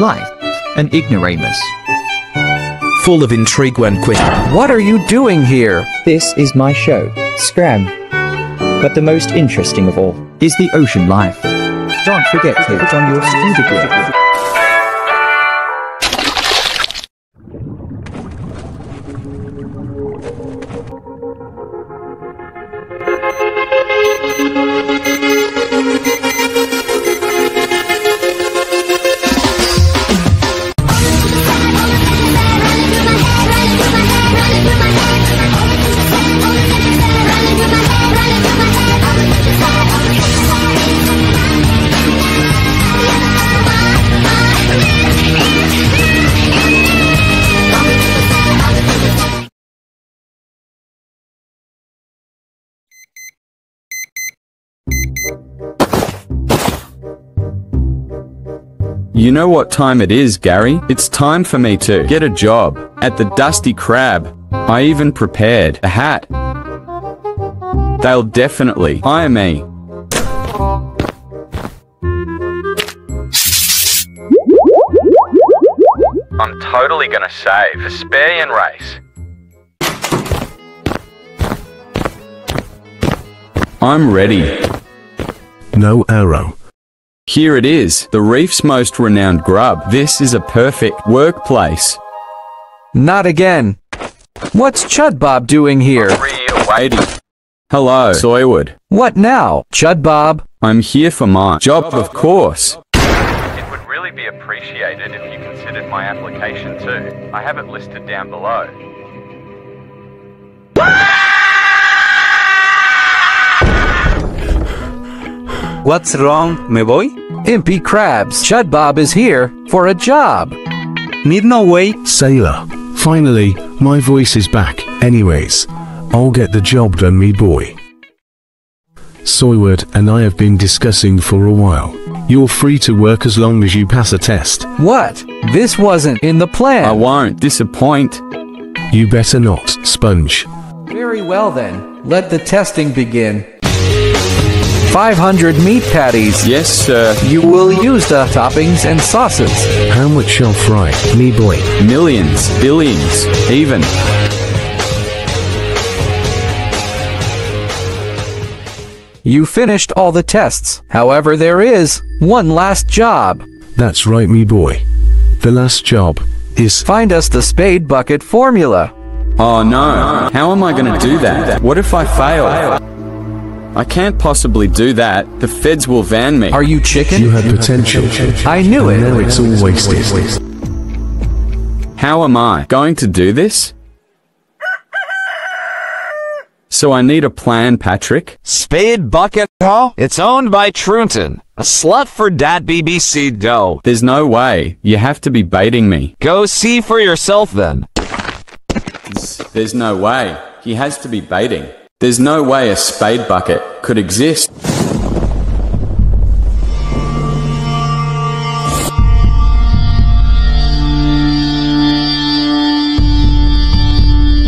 Life, an ignoramus. Full of intrigue and question. What are you doing here? This is my show, Scram. But the most interesting of all, Is the ocean life? Don't forget to put on your scuba gear. You know what time it is, Gary? It's time for me to get a job at the Dusty Crab. I even prepared a hat. They'll definitely hire me. I'm totally gonna save the and race. I'm ready. No arrow. Here it is, the reef's most renowned grub. This is a perfect workplace. Not again. What's Chud Bob doing here? Three-year waiting. Hello, Soyward. What now, Chud Bob? I'm here for my job, of course. It would really be appreciated if you considered my application too. I have it listed down below. What's wrong, me boy? Impy Crabs, Chud Bob is here for a job. Need no way. Sailor. Finally, my voice is back. Anyways, I'll get the job done, me boy. Soyward and I have been discussing for a while. You're free to work as long as you pass a test. What? This wasn't in the plan. I won't disappoint. You better not, Sponge. Very well then. Let the testing begin. 500 meat patties. Yes, sir. You will use the toppings and sauces. How much shall fry, me boy? Millions, billions, even. You finished all the tests. However, there is one last job. That's right, me boy. The last job is Find us the spade bucket formula. Oh no. How am I gonna do that? What if I fail? I can't possibly do that. The feds will van me. Are you chicken? you had potential. I knew and it. now it's all wasted. How am I going to do this? So I need a plan, Patrick. Spade Bucket Hall? It's owned by Trunton. A slut for dat BBC dough. There's no way. You have to be baiting me. Go see for yourself then. There's no way. He has to be baiting. There's no way a spade bucket could exist.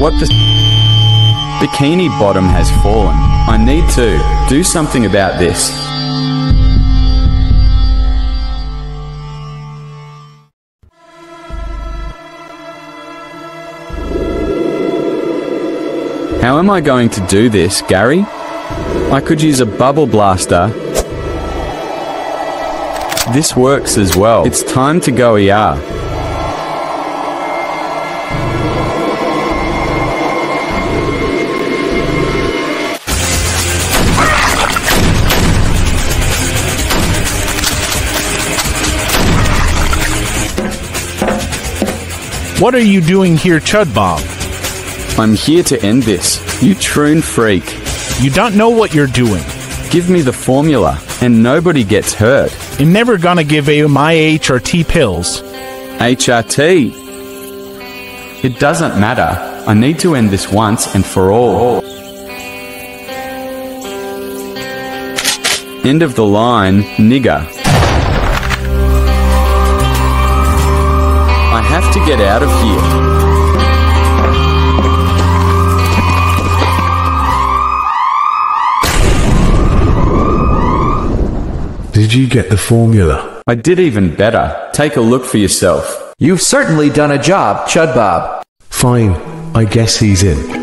What the bikini bottom has fallen. I need to do something about this. How am I going to do this, Gary? I could use a bubble blaster. This works as well. It's time to go ER. What are you doing here, Chud Bob? I'm here to end this. You troon freak. You don't know what you're doing. Give me the formula, and nobody gets hurt. I'm never gonna give you my HRT pills. HRT. It doesn't matter. I need to end this once and for all. End of the line, nigger. I have to get out of here. Did you get the formula? I did even better. Take a look for yourself. You've certainly done a job, Chud Bob. Fine, I guess he's in.